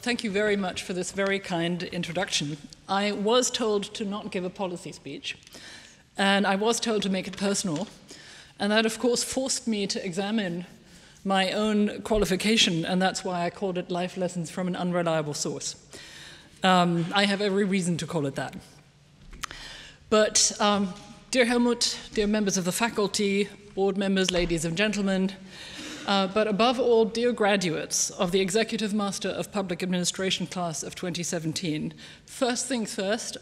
Thank you very much for this very kind introduction. I was told to not give a policy speech, and I was told to make it personal. And that, of course, forced me to examine my own qualification, and that's why I called it Life Lessons from an Unreliable Source. Um, I have every reason to call it that. But, um, dear Helmut, dear members of the faculty, board members, ladies and gentlemen, uh, but above all, dear graduates of the Executive Master of Public Administration class of 2017, first things first,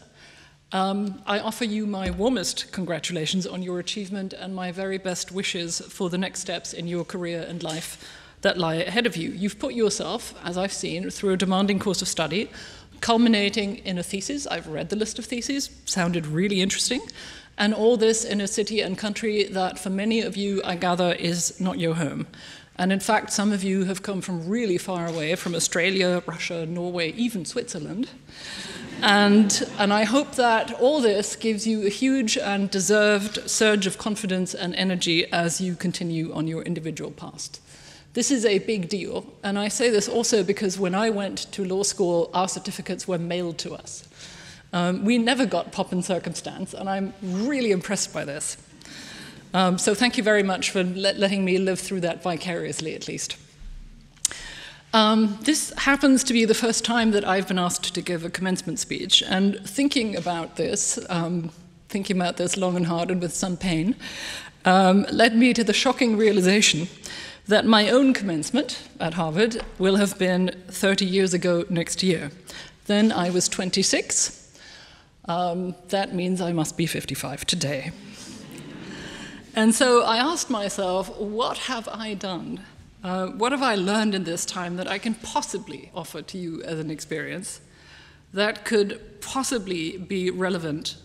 um, I offer you my warmest congratulations on your achievement and my very best wishes for the next steps in your career and life that lie ahead of you. You've put yourself, as I've seen, through a demanding course of study, culminating in a thesis. I've read the list of theses, sounded really interesting. And all this in a city and country that, for many of you, I gather, is not your home. And in fact, some of you have come from really far away, from Australia, Russia, Norway, even Switzerland. And, and I hope that all this gives you a huge and deserved surge of confidence and energy as you continue on your individual path. This is a big deal, and I say this also because when I went to law school, our certificates were mailed to us. Um, we never got pomp and circumstance, and I'm really impressed by this. Um, so thank you very much for let, letting me live through that vicariously, at least. Um, this happens to be the first time that I've been asked to give a commencement speech, and thinking about this, um, thinking about this long and hard and with some pain, um, led me to the shocking realization that my own commencement at Harvard will have been 30 years ago next year. Then I was 26, um, that means I must be 55 today. and so I asked myself, what have I done? Uh, what have I learned in this time that I can possibly offer to you as an experience that could possibly be relevant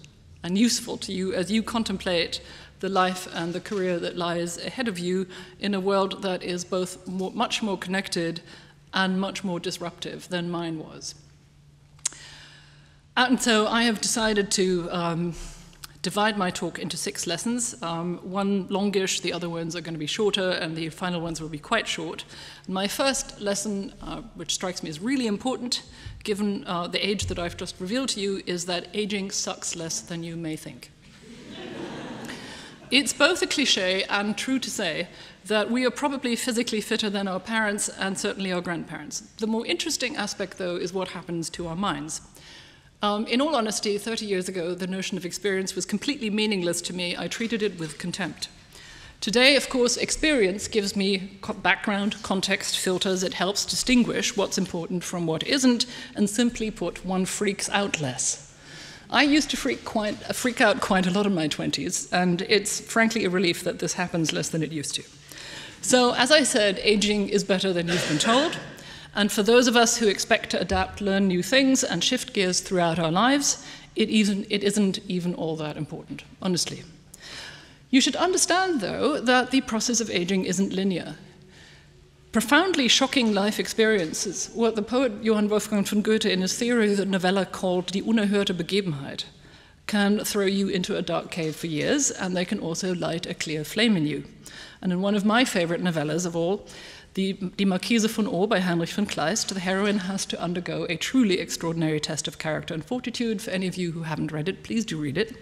and useful to you as you contemplate the life and the career that lies ahead of you in a world that is both more, much more connected and much more disruptive than mine was? And so I have decided to um, divide my talk into six lessons. Um, one longish, the other ones are going to be shorter, and the final ones will be quite short. My first lesson, uh, which strikes me as really important, given uh, the age that I've just revealed to you, is that aging sucks less than you may think. it's both a cliche and true to say that we are probably physically fitter than our parents and certainly our grandparents. The more interesting aspect, though, is what happens to our minds. Um, in all honesty, 30 years ago, the notion of experience was completely meaningless to me. I treated it with contempt. Today, of course, experience gives me background, context, filters. It helps distinguish what's important from what isn't, and simply put, one freaks out less. I used to freak, quite, freak out quite a lot in my 20s, and it's frankly a relief that this happens less than it used to. So, as I said, aging is better than you've been told. And for those of us who expect to adapt, learn new things, and shift gears throughout our lives, it, even, it isn't even all that important, honestly. You should understand, though, that the process of aging isn't linear. Profoundly shocking life experiences, what the poet Johann Wolfgang von Goethe in his theory of the novella called Die unerhörte Begebenheit, can throw you into a dark cave for years, and they can also light a clear flame in you. And in one of my favorite novellas of all, the, Die Marquise von O by Heinrich von Kleist, the heroine has to undergo a truly extraordinary test of character and fortitude. For any of you who haven't read it, please do read it.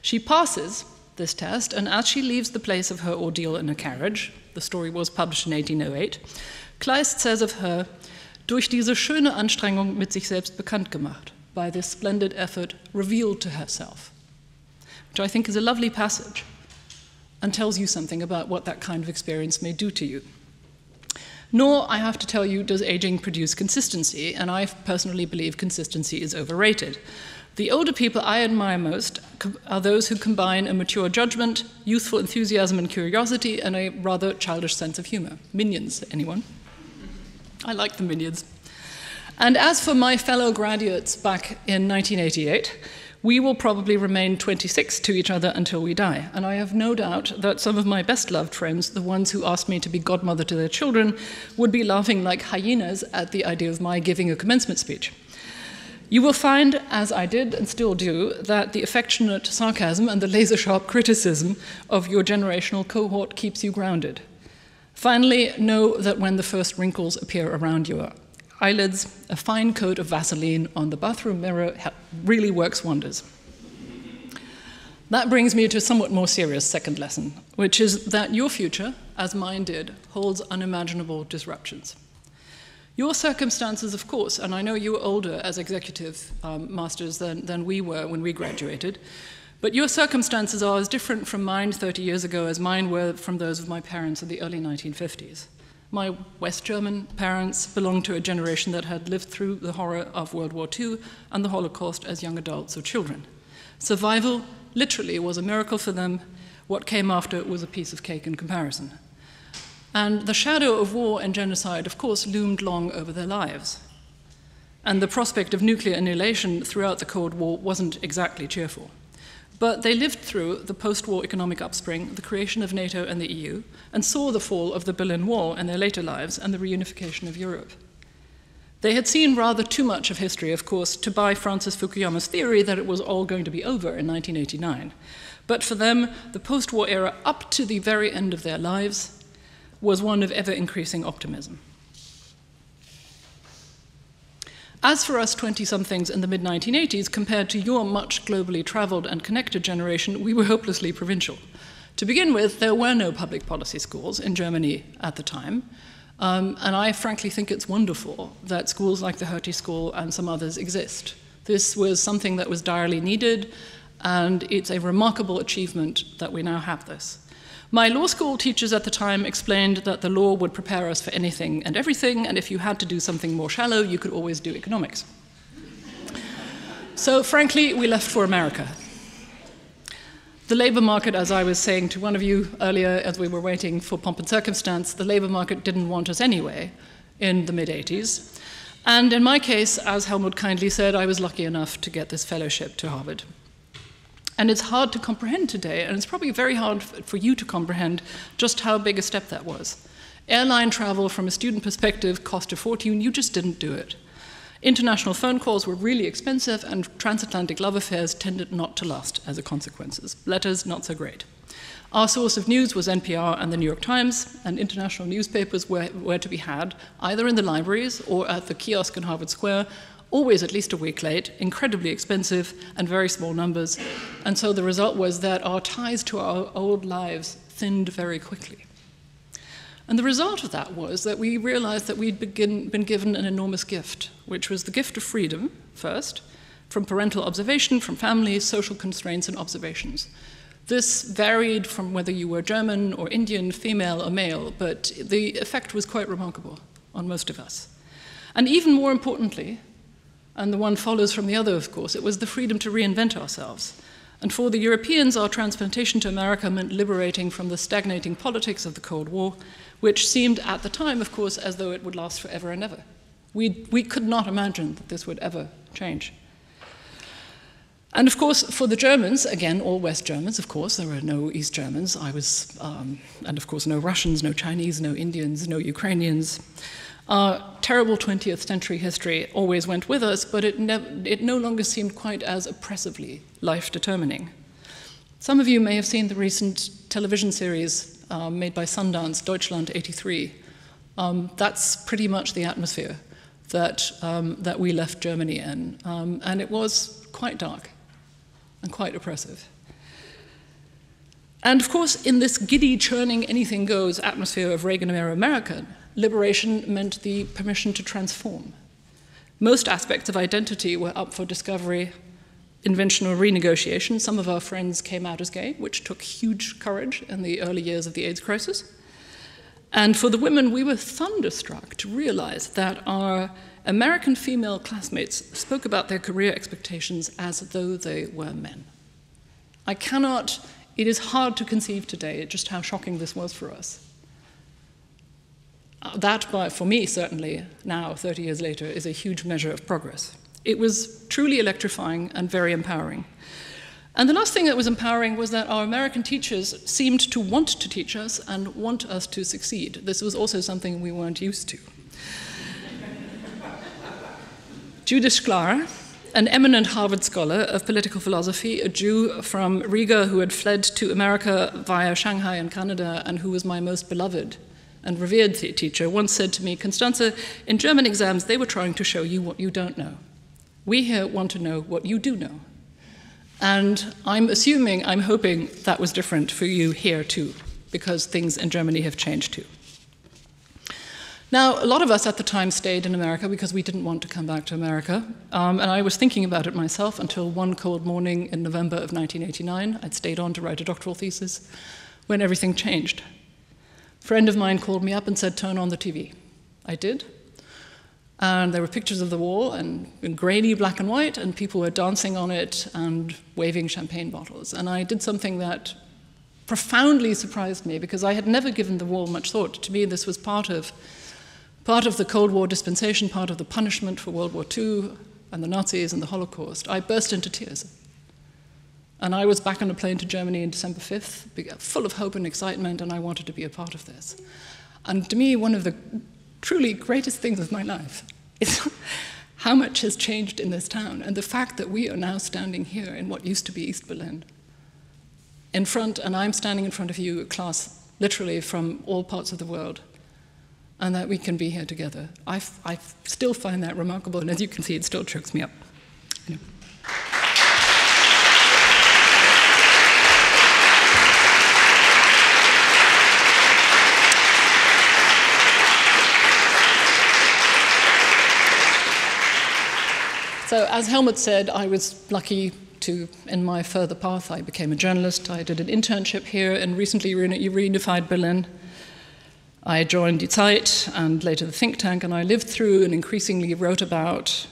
She passes this test, and as she leaves the place of her ordeal in a carriage, the story was published in 1808, Kleist says of her, durch diese schöne Anstrengung mit sich selbst bekannt gemacht, by this splendid effort revealed to herself, which I think is a lovely passage and tells you something about what that kind of experience may do to you. Nor, I have to tell you, does aging produce consistency, and I personally believe consistency is overrated. The older people I admire most are those who combine a mature judgment, youthful enthusiasm and curiosity, and a rather childish sense of humor. Minions, anyone? I like the Minions. And as for my fellow graduates back in 1988, we will probably remain 26 to each other until we die. And I have no doubt that some of my best loved friends, the ones who asked me to be godmother to their children, would be laughing like hyenas at the idea of my giving a commencement speech. You will find, as I did and still do, that the affectionate sarcasm and the laser sharp criticism of your generational cohort keeps you grounded. Finally, know that when the first wrinkles appear around your eyelids, a fine coat of Vaseline on the bathroom mirror really works wonders. That brings me to a somewhat more serious second lesson, which is that your future, as mine did, holds unimaginable disruptions. Your circumstances, of course, and I know you were older as executive um, masters than, than we were when we graduated, but your circumstances are as different from mine 30 years ago as mine were from those of my parents in the early 1950s. My West German parents belonged to a generation that had lived through the horror of World War II and the Holocaust as young adults or children. Survival literally was a miracle for them. What came after was a piece of cake in comparison. And the shadow of war and genocide, of course, loomed long over their lives. And the prospect of nuclear annihilation throughout the Cold War wasn't exactly cheerful. But they lived through the post war economic upspring, the creation of NATO and the EU, and saw the fall of the Berlin Wall in their later lives and the reunification of Europe. They had seen rather too much of history, of course, to buy Francis Fukuyama's theory that it was all going to be over in 1989. But for them, the post war era, up to the very end of their lives, was one of ever increasing optimism. As for us 20 somethings in the mid 1980s, compared to your much globally traveled and connected generation, we were hopelessly provincial. To begin with, there were no public policy schools in Germany at the time. Um, and I frankly think it's wonderful that schools like the Hertie School and some others exist. This was something that was direly needed, and it's a remarkable achievement that we now have this. My law school teachers at the time explained that the law would prepare us for anything and everything, and if you had to do something more shallow, you could always do economics. So, frankly, we left for America. The labor market, as I was saying to one of you earlier as we were waiting for pomp and circumstance, the labor market didn't want us anyway in the mid 80s. And in my case, as Helmut kindly said, I was lucky enough to get this fellowship to Harvard. And it's hard to comprehend today, and it's probably very hard for you to comprehend just how big a step that was. Airline travel, from a student perspective, cost a fortune. You just didn't do it. International phone calls were really expensive, and transatlantic love affairs tended not to last as a consequence. Letters, not so great. Our source of news was NPR and the New York Times, and international newspapers were, were to be had either in the libraries or at the kiosk in Harvard Square always at least a week late, incredibly expensive, and very small numbers. And so the result was that our ties to our old lives thinned very quickly. And the result of that was that we realized that we'd begin, been given an enormous gift, which was the gift of freedom, first, from parental observation, from family, social constraints, and observations. This varied from whether you were German or Indian, female or male, but the effect was quite remarkable on most of us. And even more importantly, and the one follows from the other, of course. It was the freedom to reinvent ourselves. And for the Europeans, our transplantation to America meant liberating from the stagnating politics of the Cold War, which seemed at the time, of course, as though it would last forever and ever. We, we could not imagine that this would ever change. And of course, for the Germans, again, all West Germans, of course, there were no East Germans. I was, um, and of course, no Russians, no Chinese, no Indians, no Ukrainians. Our terrible 20th century history always went with us, but it, it no longer seemed quite as oppressively life determining. Some of you may have seen the recent television series um, made by Sundance, Deutschland 83. Um, that's pretty much the atmosphere that, um, that we left Germany in, um, and it was quite dark and quite oppressive. And of course, in this giddy, churning, anything goes atmosphere of Reagan era America, liberation meant the permission to transform. Most aspects of identity were up for discovery, invention, or renegotiation. Some of our friends came out as gay, which took huge courage in the early years of the AIDS crisis. And for the women, we were thunderstruck to realize that our American female classmates spoke about their career expectations as though they were men. I cannot, it is hard to conceive today just how shocking this was for us. That, for me certainly, now, 30 years later, is a huge measure of progress. It was truly electrifying and very empowering. And the last thing that was empowering was that our American teachers seemed to want to teach us and want us to succeed. This was also something we weren't used to. Judith Shklar, an eminent Harvard scholar of political philosophy, a Jew from Riga who had fled to America via Shanghai and Canada, and who was my most beloved and revered teacher, once said to me, Constanze, in German exams, they were trying to show you what you don't know. We here want to know what you do know. And I'm assuming, I'm hoping that was different for you here too, because things in Germany have changed too. Now, a lot of us at the time stayed in America because we didn't want to come back to America. Um, and I was thinking about it myself until one cold morning in November of 1989. I'd stayed on to write a doctoral thesis when everything changed. Friend of mine called me up and said, Turn on the TV. I did. And there were pictures of the wall and in grainy black and white, and people were dancing on it and waving champagne bottles. And I did something that profoundly surprised me because I had never given the wall much thought. To me, this was part of, part of the Cold War dispensation, part of the punishment for World War II and the Nazis and the Holocaust. I burst into tears. And I was back on a plane to Germany in December 5th, full of hope and excitement, and I wanted to be a part of this. And to me, one of the truly greatest things of my life is how much has changed in this town and the fact that we are now standing here in what used to be East Berlin. In front, and I'm standing in front of you, a class literally from all parts of the world, and that we can be here together. I, I still find that remarkable, and as you can see, it still chokes me up. So, as Helmut said, I was lucky to, in my further path, I became a journalist. I did an internship here and recently reunified Berlin. I joined Die Zeit and later the think tank, and I lived through and increasingly wrote about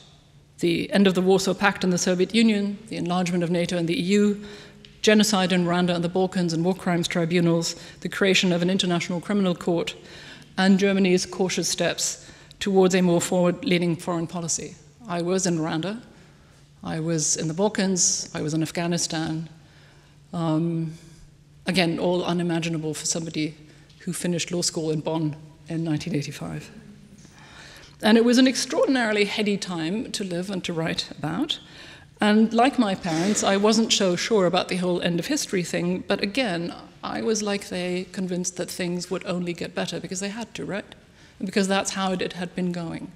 the end of the Warsaw Pact and the Soviet Union, the enlargement of NATO and the EU, genocide in Rwanda and the Balkans and war crimes tribunals, the creation of an international criminal court, and Germany's cautious steps towards a more forward leaning foreign policy. I was in Rwanda, I was in the Balkans, I was in Afghanistan. Um, again, all unimaginable for somebody who finished law school in Bonn in 1985. And it was an extraordinarily heady time to live and to write about. And like my parents, I wasn't so sure about the whole end of history thing, but again, I was like they, convinced that things would only get better because they had to, right? Because that's how it had been going.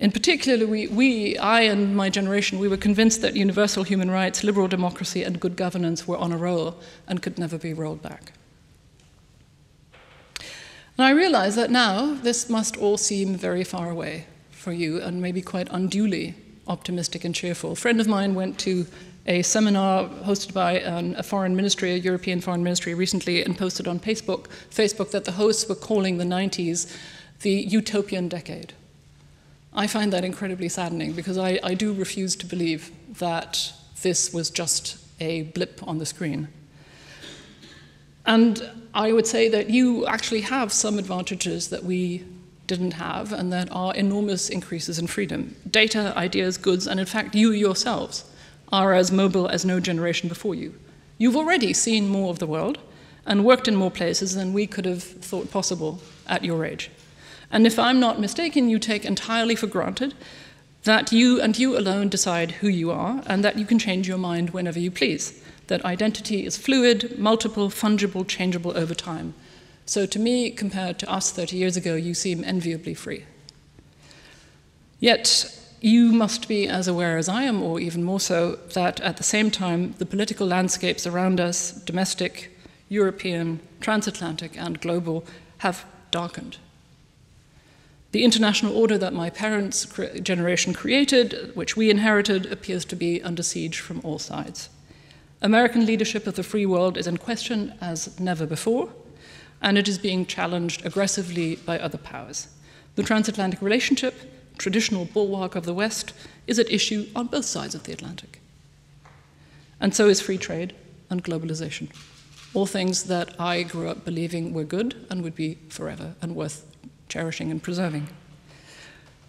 In particular, we, we, I and my generation, we were convinced that universal human rights, liberal democracy, and good governance were on a roll and could never be rolled back. And I realize that now this must all seem very far away for you and maybe quite unduly optimistic and cheerful. A friend of mine went to a seminar hosted by um, a foreign ministry, a European foreign ministry, recently and posted on Facebook, Facebook that the hosts were calling the 90s the utopian decade. I find that incredibly saddening because I, I do refuse to believe that this was just a blip on the screen. And I would say that you actually have some advantages that we didn't have, and that are enormous increases in freedom. Data, ideas, goods, and in fact, you yourselves are as mobile as no generation before you. You've already seen more of the world and worked in more places than we could have thought possible at your age. And if I'm not mistaken, you take entirely for granted that you and you alone decide who you are and that you can change your mind whenever you please, that identity is fluid, multiple, fungible, changeable over time. So to me, compared to us 30 years ago, you seem enviably free. Yet, you must be as aware as I am, or even more so, that at the same time, the political landscapes around us, domestic, European, transatlantic, and global, have darkened. The international order that my parents' generation created, which we inherited, appears to be under siege from all sides. American leadership of the free world is in question as never before, and it is being challenged aggressively by other powers. The transatlantic relationship, traditional bulwark of the West, is at issue on both sides of the Atlantic. And so is free trade and globalization. All things that I grew up believing were good and would be forever and worth cherishing and preserving.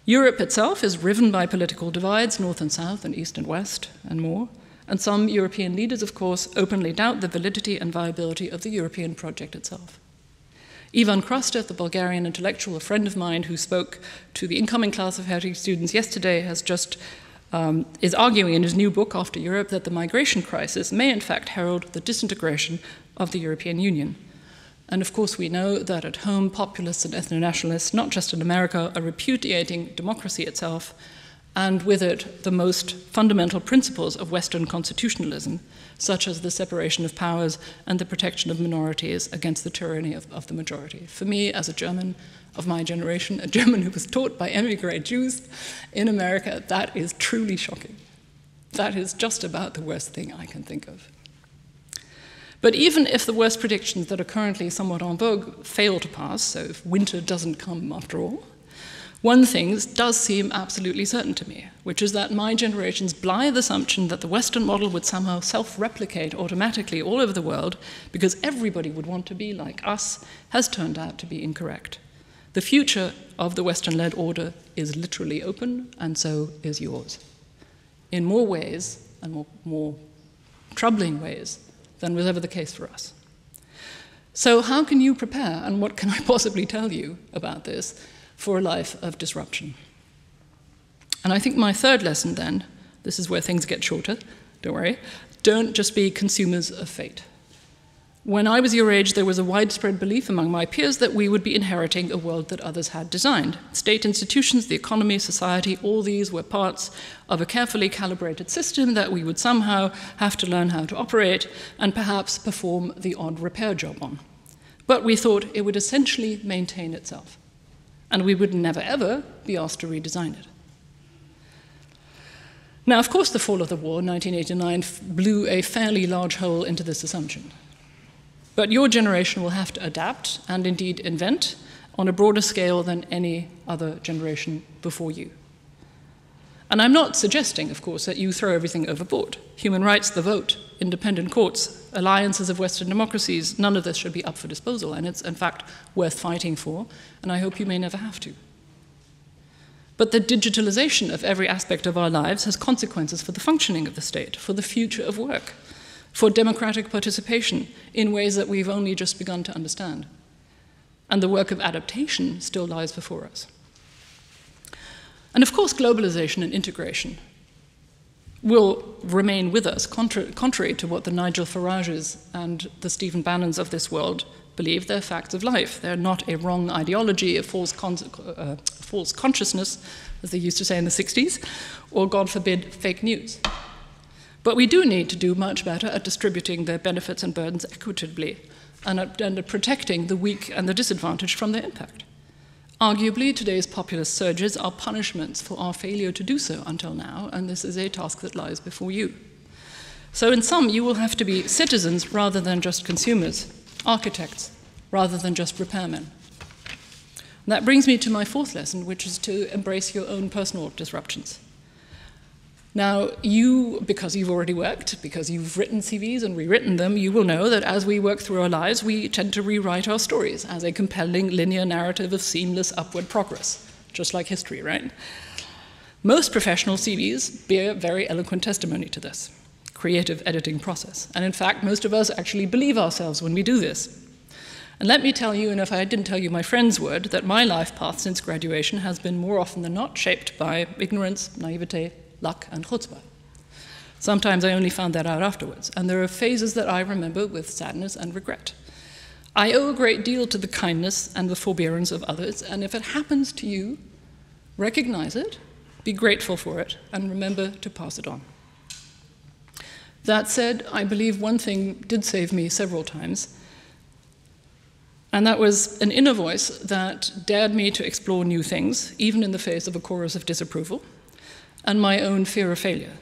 Europe itself is riven by political divides, north and south, and east and west, and more. And some European leaders, of course, openly doubt the validity and viability of the European project itself. Ivan Krastev, the Bulgarian intellectual, a friend of mine who spoke to the incoming class of Hertie students yesterday, has just um, is arguing in his new book, After Europe, that the migration crisis may in fact herald the disintegration of the European Union. And of course, we know that at home, populists and ethno nationalists, not just in America, are repudiating democracy itself, and with it, the most fundamental principles of Western constitutionalism, such as the separation of powers and the protection of minorities against the tyranny of, of the majority. For me, as a German of my generation, a German who was taught by emigre Jews in America, that is truly shocking. That is just about the worst thing I can think of. But even if the worst predictions that are currently somewhat en vogue fail to pass, so if winter doesn't come after all, one thing does seem absolutely certain to me, which is that my generation's blithe assumption that the Western model would somehow self replicate automatically all over the world because everybody would want to be like us has turned out to be incorrect. The future of the Western led order is literally open, and so is yours. In more ways, and more, more troubling ways, than was ever the case for us. So, how can you prepare, and what can I possibly tell you about this, for a life of disruption? And I think my third lesson then, this is where things get shorter, don't worry, don't just be consumers of fate. When I was your age, there was a widespread belief among my peers that we would be inheriting a world that others had designed. State institutions, the economy, society, all these were parts of a carefully calibrated system that we would somehow have to learn how to operate and perhaps perform the odd repair job on. But we thought it would essentially maintain itself, and we would never ever be asked to redesign it. Now, of course, the fall of the war in 1989 blew a fairly large hole into this assumption. But your generation will have to adapt and indeed invent on a broader scale than any other generation before you. And I'm not suggesting, of course, that you throw everything overboard. Human rights, the vote, independent courts, alliances of Western democracies, none of this should be up for disposal, and it's in fact worth fighting for, and I hope you may never have to. But the digitalization of every aspect of our lives has consequences for the functioning of the state, for the future of work, for democratic participation in ways that we've only just begun to understand. And the work of adaptation still lies before us. And of course, globalization and integration will remain with us, contra- contrary to what the Nigel Farages and the Stephen Bannons of this world believe. They're facts of life. They're not a wrong ideology, a false, uh, false consciousness, as they used to say in the 60s, or, God forbid, fake news. But we do need to do much better at distributing their benefits and burdens equitably and at, and at protecting the weak and the disadvantaged from their impact. Arguably, today's populist surges are punishments for our failure to do so until now, and this is a task that lies before you. So, in sum, you will have to be citizens rather than just consumers, architects rather than just repairmen. And that brings me to my fourth lesson, which is to embrace your own personal disruptions. Now, you, because you've already worked, because you've written CVs and rewritten them, you will know that as we work through our lives, we tend to rewrite our stories as a compelling linear narrative of seamless upward progress, just like history, right? Most professional CVs bear very eloquent testimony to this creative editing process. And in fact, most of us actually believe ourselves when we do this. And let me tell you, and if I didn't tell you, my friends would, that my life path since graduation has been more often than not shaped by ignorance, naivete, luck, and chutzpah. Sometimes I only found that out afterwards, and there are phases that I remember with sadness and regret. I owe a great deal to the kindness and the forbearance of others, and if it happens to you, recognize it, be grateful for it, and remember to pass it on. That said, I believe one thing did save me several times, and that was an inner voice that dared me to explore new things, even in the face of a chorus of disapproval and my own fear of failure.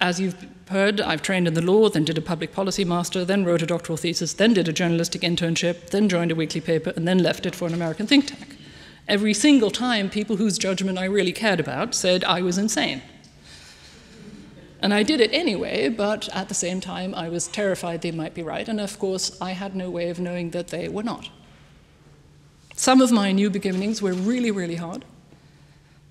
As you've heard, I've trained in the law, then did a public policy master, then wrote a doctoral thesis, then did a journalistic internship, then joined a weekly paper, and then left it for an American think tank. Every single time, people whose judgment I really cared about said I was insane. And I did it anyway, but at the same time, I was terrified they might be right, and of course, I had no way of knowing that they were not. Some of my new beginnings were really, really hard.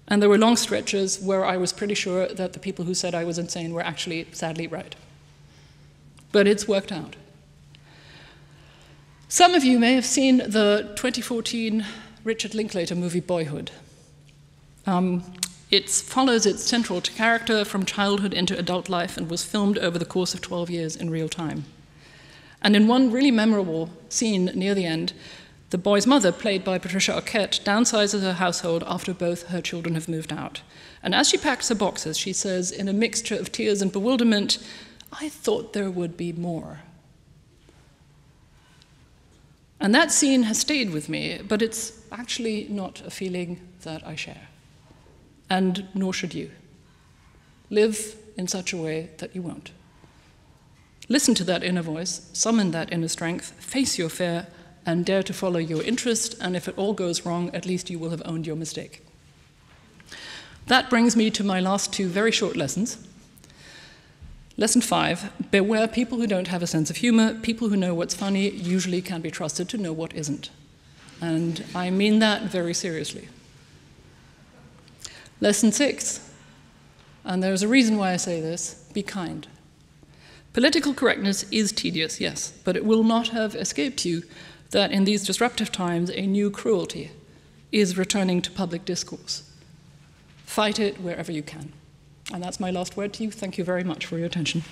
And there were long stretches where I was pretty sure that the people who said I was insane were actually sadly right. But it's worked out. Some of you may have seen the 2014 Richard Linklater movie Boyhood. Um, it follows its central character from childhood into adult life and was filmed over the course of 12 years in real time. And in one really memorable scene near the end, the boy's mother, played by Patricia Arquette, downsizes her household after both her children have moved out. And as she packs her boxes, she says, in a mixture of tears and bewilderment, I thought there would be more. And that scene has stayed with me, but it's actually not a feeling that I share. And nor should you. Live in such a way that you won't. Listen to that inner voice, summon that inner strength, face your fear, and dare to follow your interest, and if it all goes wrong, at least you will have owned your mistake. That brings me to my last two very short lessons. Lesson five Beware people who don't have a sense of humor. People who know what's funny usually can be trusted to know what isn't. And I mean that very seriously. Lesson six, and there's a reason why I say this be kind. Political correctness is tedious, yes, but it will not have escaped you that in these disruptive times a new cruelty is returning to public discourse. Fight it wherever you can. And that's my last word to you. Thank you very much for your attention.